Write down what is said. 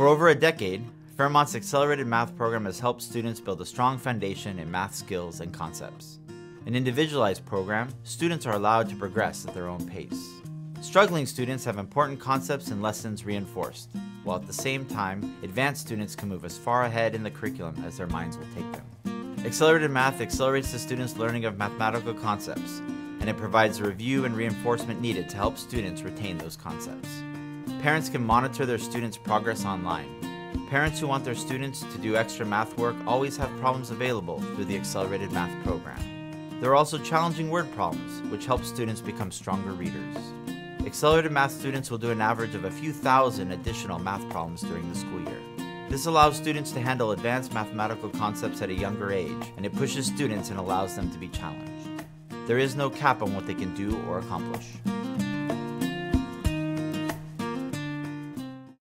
For over a decade, Fairmont's accelerated math program has helped students build a strong foundation in math skills and concepts. An individualized program, students are allowed to progress at their own pace. Struggling students have important concepts and lessons reinforced, while at the same time, advanced students can move as far ahead in the curriculum as their minds will take them. Accelerated Math accelerates the students' learning of mathematical concepts, and it provides the review and reinforcement needed to help students retain those concepts. Parents can monitor their students' progress online. Parents who want their students to do extra math work always have problems available through the Accelerated Math program. There are also challenging word problems, which help students become stronger readers. Accelerated Math students will do an average of a few thousand additional math problems during the school year. This allows students to handle advanced mathematical concepts at a younger age, and it pushes students and allows them to be challenged. There is no cap on what they can do or accomplish.